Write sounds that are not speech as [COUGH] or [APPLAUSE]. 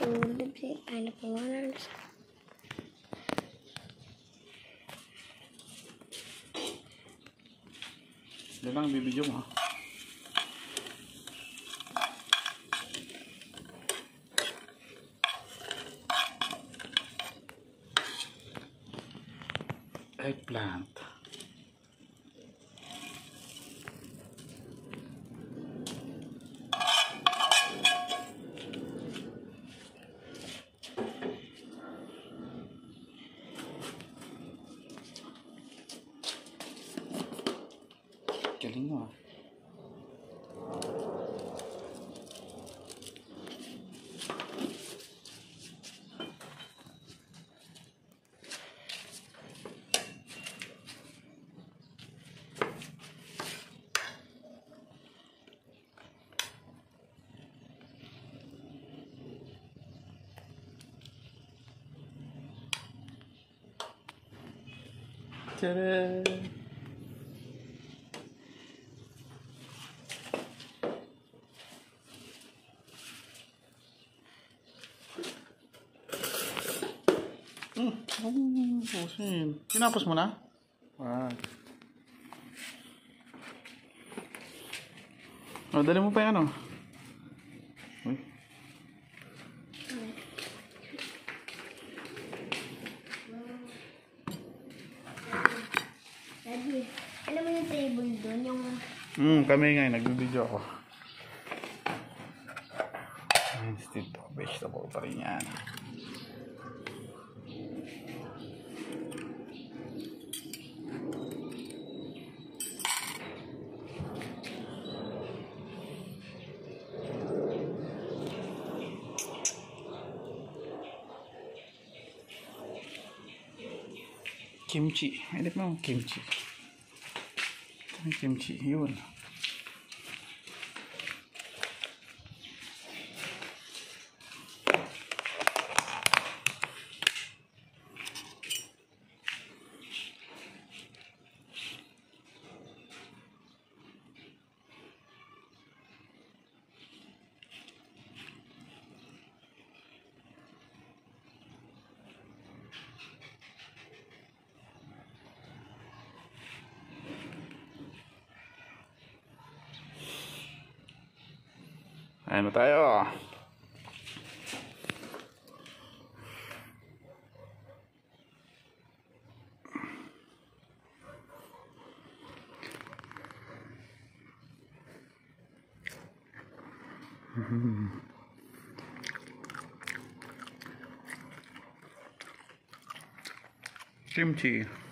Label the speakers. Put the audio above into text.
Speaker 1: Wala sa
Speaker 2: Yan lang, bibidyo mo ha. Eggplant. 叫什么？叫嘞。Hmm, oh, pusin. Tinapos mo na? Wow. Oh, dali mo pa yung ano. Uy.
Speaker 1: Daddy, yung table doon, yung
Speaker 2: Hmm, kami nga, nagbibideo ako. Instead of vegetable pa rin yan. Kimchi. Edip mo kimchi. Kimchi. Yun. and they. Kimchi. [LAUGHS]